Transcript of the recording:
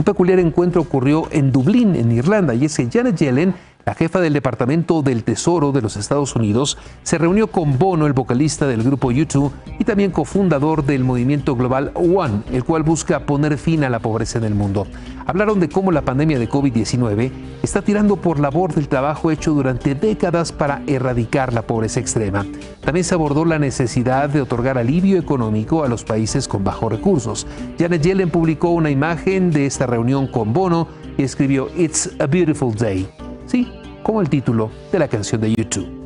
Un peculiar encuentro ocurrió en Dublín, en Irlanda, y es que Janet Yellen la jefa del Departamento del Tesoro de los Estados Unidos se reunió con Bono, el vocalista del grupo U2 y también cofundador del movimiento global One, el cual busca poner fin a la pobreza en el mundo. Hablaron de cómo la pandemia de COVID-19 está tirando por la borda el trabajo hecho durante décadas para erradicar la pobreza extrema. También se abordó la necesidad de otorgar alivio económico a los países con bajos recursos. Janet Yellen publicó una imagen de esta reunión con Bono y escribió It's a Beautiful Day. Sí, como el título de la canción de YouTube.